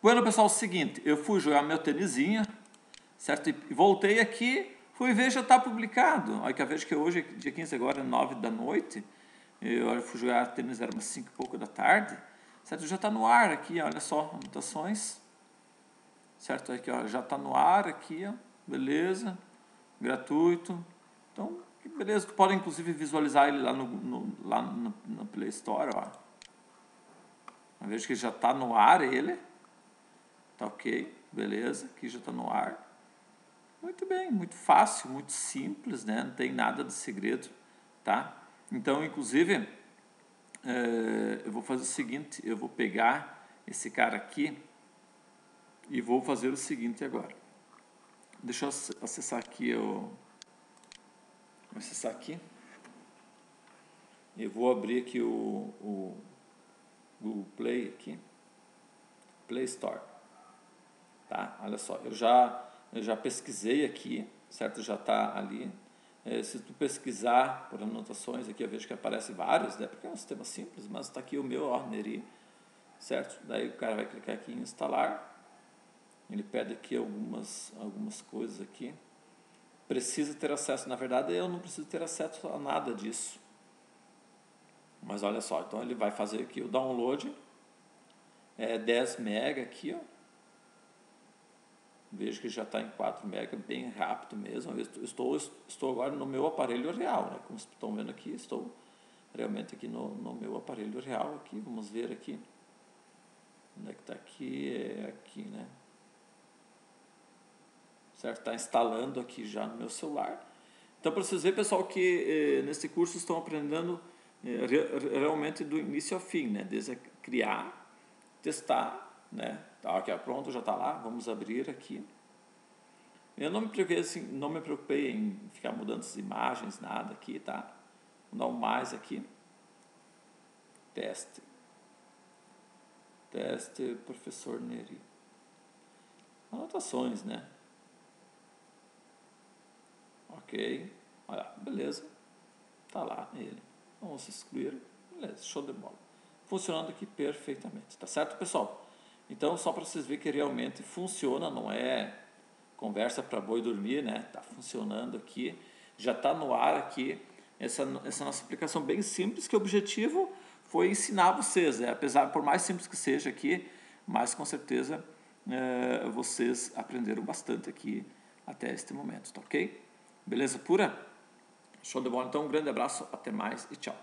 Bueno, pessoal, é o seguinte, eu fui jogar meu tênisinha, certo? E voltei aqui, fui ver, já está publicado. Aí que eu vejo que hoje, dia 15 agora, 9 da noite, eu fui jogar tênis, era umas 5 e pouco da tarde, certo? Já está no ar aqui, olha só, anotações, certo? Aqui, ó, já está no ar aqui, ó, beleza, gratuito. Então, que beleza, tu pode inclusive visualizar ele lá no, no lá no, no Play Store, ó. Eu vejo que já está no ar ele, Tá ok? Beleza, aqui já está no ar. Muito bem, muito fácil, muito simples, né? Não tem nada de segredo, tá? Então, inclusive, é, eu vou fazer o seguinte, eu vou pegar esse cara aqui e vou fazer o seguinte agora. Deixa eu acessar aqui o... Vou acessar aqui. Eu vou abrir aqui o, o Google Play aqui. Play Store. Tá? Olha só, eu já, eu já pesquisei aqui, certo? Já está ali. É, se tu pesquisar por anotações aqui, eu vejo que aparece vários, né? Porque é um sistema simples, mas está aqui o meu, ó, Neri, certo? Daí o cara vai clicar aqui em instalar. Ele pede aqui algumas, algumas coisas aqui. Precisa ter acesso. Na verdade, eu não preciso ter acesso a nada disso. Mas olha só, então ele vai fazer aqui o download. É 10 mega aqui, ó Vejo que já está em 4 MB, bem rápido mesmo. Eu estou, estou agora no meu aparelho real, né? como estão vendo aqui, estou realmente aqui no, no meu aparelho real. aqui Vamos ver aqui. Onde é que está aqui? É aqui, né? Certo? Está instalando aqui já no meu celular. Então, para vocês verem, pessoal, que eh, nesse curso estão aprendendo eh, re, realmente do início ao fim, né? Desde criar, testar, né? Tá, aqui, pronto, já está lá. Vamos abrir aqui. Eu não me preocupei, assim, não me preocupei em ficar mudando as imagens, nada aqui, tá? Vou dar um mais aqui. Teste. Teste, professor Neri. Anotações, né? Ok. Olha, beleza. Tá lá ele. Vamos excluir. Beleza, show de bola. Funcionando aqui perfeitamente. Tá certo, pessoal? Então, só para vocês verem que realmente funciona, não é conversa para boi dormir, né? Está funcionando aqui, já está no ar aqui. Essa, essa nossa aplicação bem simples, que o objetivo foi ensinar vocês, né? apesar, por mais simples que seja aqui, mas com certeza é, vocês aprenderam bastante aqui até este momento, tá ok? Beleza pura? Show de bola. Então, um grande abraço, até mais e tchau.